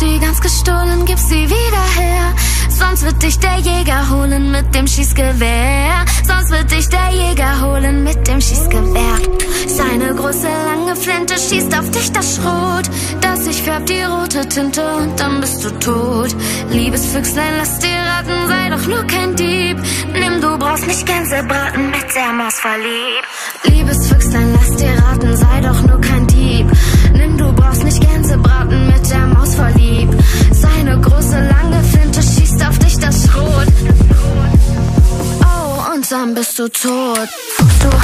die ganz gestohlen, gib sie wieder her. Sonst wird dich der Jäger holen mit dem Schießgewehr. Sonst wird dich der Jäger holen mit dem Schießgewehr. Seine große lange Flinte schießt auf dich das Schrot. Das sich färbt die rote Tinte und dann bist du tot. Liebes Füchslein, lass dir raten, sei doch nur kein Dieb. Nimm, du brauchst nicht Gänsebraten mit der Maus verliebt. Liebes Füchslein, lass dir raten, Oh, und dann bist du tot. Fuchs, du